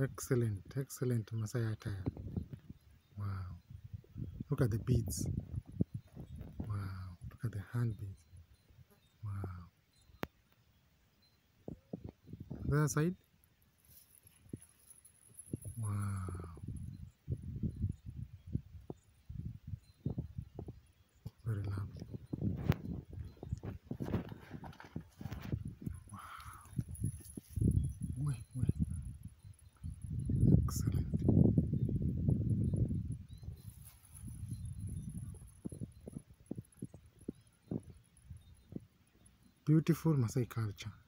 Excellent, excellent Maasai attire. Wow. Look at the beads. Wow. Look at the hand beads. Wow. The other side. Wow. Very lovely. Wow. Wait, wait. Excellent. Beautiful Maasai culture.